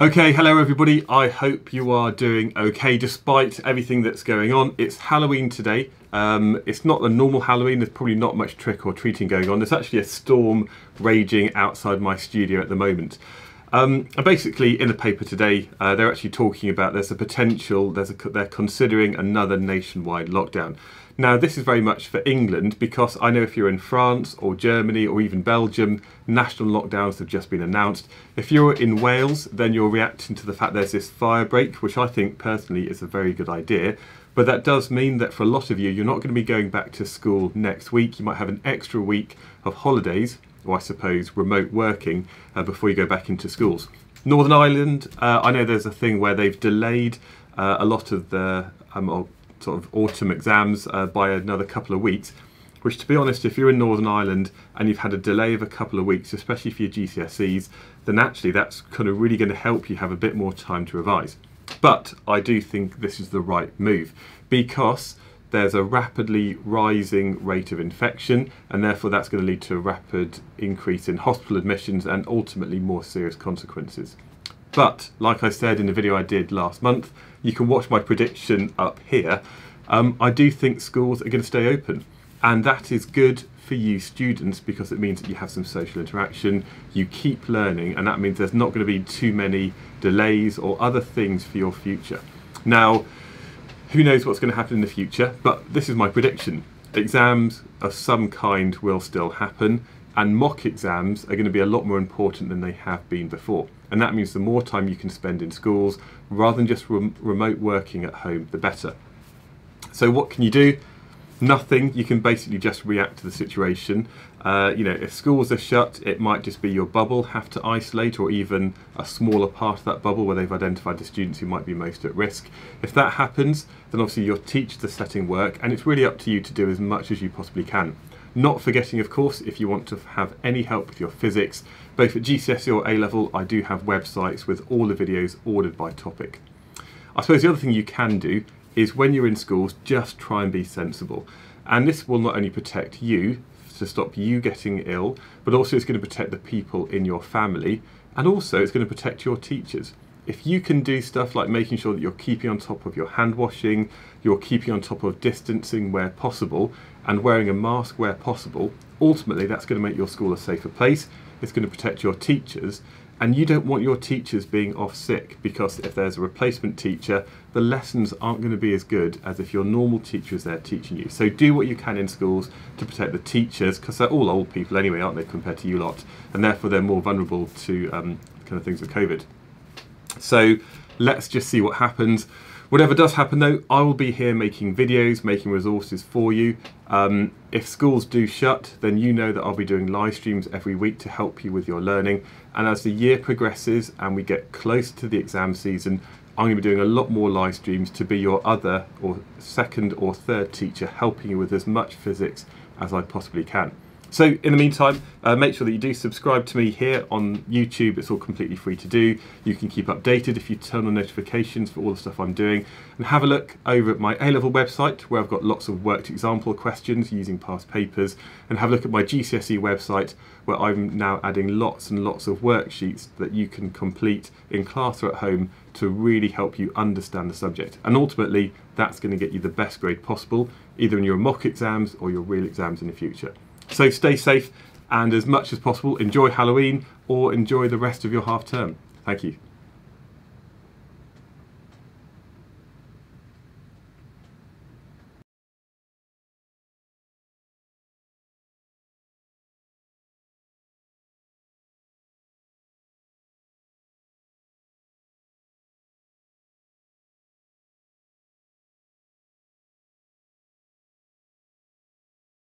Okay, hello everybody. I hope you are doing okay despite everything that's going on. It's Halloween today. Um, it's not a normal Halloween, there's probably not much trick or treating going on. There's actually a storm raging outside my studio at the moment. Um, and basically, in the paper today, uh, they're actually talking about there's a potential, there's a, they're considering another nationwide lockdown. Now, this is very much for England because I know if you're in France or Germany or even Belgium, national lockdowns have just been announced. If you're in Wales, then you're reacting to the fact there's this fire break, which I think personally is a very good idea. But that does mean that for a lot of you, you're not going to be going back to school next week. You might have an extra week of holidays I suppose remote working uh, before you go back into schools. Northern Ireland, uh, I know there's a thing where they've delayed uh, a lot of the um, sort of autumn exams by another couple of weeks. Which, to be honest, if you're in Northern Ireland and you've had a delay of a couple of weeks, especially for your GCSEs, then actually that's kind of really going to help you have a bit more time to revise. But I do think this is the right move because there's a rapidly rising rate of infection and therefore that's going to lead to a rapid increase in hospital admissions and ultimately more serious consequences. But like I said in the video I did last month, you can watch my prediction up here. Um, I do think schools are going to stay open and that is good for you students because it means that you have some social interaction, you keep learning and that means there's not going to be too many delays or other things for your future. Now, who knows what's going to happen in the future, but this is my prediction. Exams of some kind will still happen, and mock exams are going to be a lot more important than they have been before. And that means the more time you can spend in schools, rather than just rem remote working at home, the better. So what can you do? Nothing. You can basically just react to the situation. Uh, you know, if schools are shut, it might just be your bubble have to isolate, or even a smaller part of that bubble where they've identified the students who might be most at risk. If that happens, then obviously your teachers are setting work, and it's really up to you to do as much as you possibly can. Not forgetting, of course, if you want to have any help with your physics, both at GCSE or A level, I do have websites with all the videos ordered by topic. I suppose the other thing you can do is when you're in schools, just try and be sensible. And this will not only protect you to stop you getting ill, but also it's going to protect the people in your family, and also it's going to protect your teachers. If you can do stuff like making sure that you're keeping on top of your hand washing, you're keeping on top of distancing where possible, and wearing a mask where possible, ultimately that's going to make your school a safer place, it's going to protect your teachers, and you don't want your teachers being off sick because if there's a replacement teacher, the lessons aren't going to be as good as if your normal teacher is there teaching you. So do what you can in schools to protect the teachers because they're all old people anyway, aren't they, compared to you lot? And therefore they're more vulnerable to um, kind of things with COVID. So let's just see what happens. Whatever does happen though, I will be here making videos, making resources for you. Um, if schools do shut, then you know that I'll be doing live streams every week to help you with your learning. And as the year progresses and we get close to the exam season, I'm going to be doing a lot more live streams to be your other or second or third teacher helping you with as much physics as I possibly can. So in the meantime, uh, make sure that you do subscribe to me here on YouTube. It's all completely free to do. You can keep updated if you turn on notifications for all the stuff I'm doing. And have a look over at my A-level website where I've got lots of worked example questions using past papers. And have a look at my GCSE website where I'm now adding lots and lots of worksheets that you can complete in class or at home to really help you understand the subject. And ultimately, that's going to get you the best grade possible, either in your mock exams or your real exams in the future. So stay safe and as much as possible enjoy Halloween or enjoy the rest of your half term. Thank you.